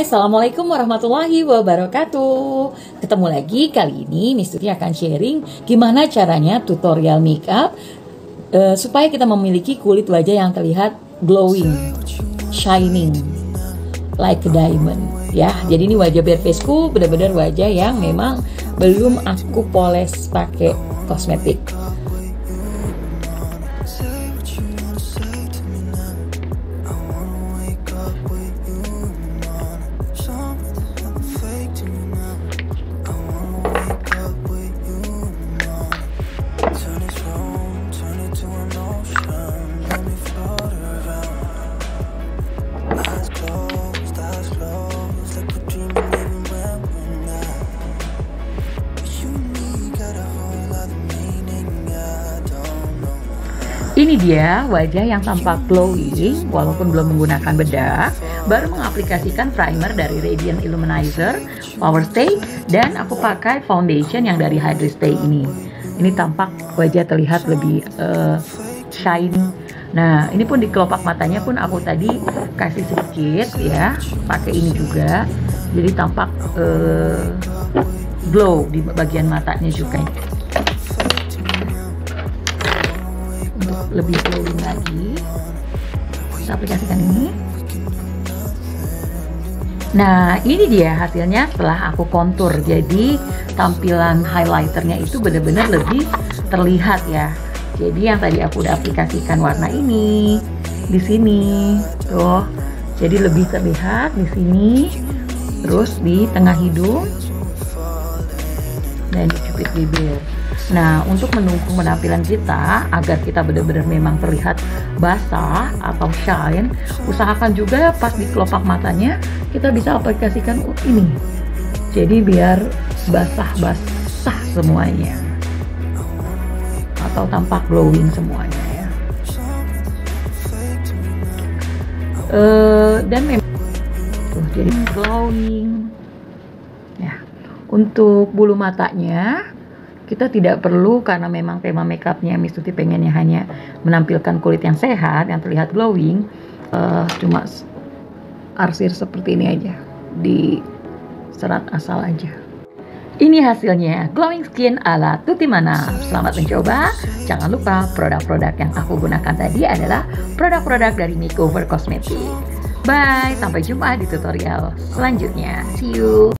Assalamualaikum warahmatullahi wabarakatuh. Ketemu lagi, kali ini Miss Tuti akan sharing Gimana caranya tutorial makeup uh, Supaya kita memiliki kulit wajah yang terlihat glowing Shining Like a diamond ya. Jadi ini wajah bare faceku benar-benar wajah yang memang belum aku poles pakai kosmetik Ini dia wajah yang tampak glowing walaupun belum menggunakan bedak, baru mengaplikasikan primer dari Radiant Illuminizer, Power Stay, dan aku pakai foundation yang dari Hydra Stay ini. Ini tampak wajah terlihat lebih uh, shiny. Nah, ini pun di kelopak matanya pun aku tadi kasih sedikit ya, pakai ini juga. Jadi tampak uh, glow di bagian matanya juga lebih glowing lagi. Kita aplikasikan ini. Nah ini dia hasilnya setelah aku kontur. Jadi tampilan highlighternya itu benar-benar lebih terlihat ya. Jadi yang tadi aku udah aplikasikan warna ini di sini tuh. Jadi lebih terlihat di sini terus di tengah hidung dan di cupid bibir Nah, untuk mendukung penampilan kita agar kita benar-benar memang terlihat basah atau shine, usahakan juga pas di kelopak matanya kita bisa aplikasikan ini. Jadi biar basah-basah semuanya. Atau tampak glowing semuanya ya. Uh, dan memang tuh jadi glowing. Ya. Untuk bulu matanya kita tidak perlu karena memang tema makeupnya Miss Tuti pengennya hanya menampilkan kulit yang sehat yang terlihat glowing uh, cuma arsir seperti ini aja di serat asal aja. Ini hasilnya glowing skin ala Tuti Mana selamat mencoba. Jangan lupa produk-produk yang aku gunakan tadi adalah produk-produk dari Makeover Cosmetics. Bye sampai jumpa di tutorial selanjutnya. See you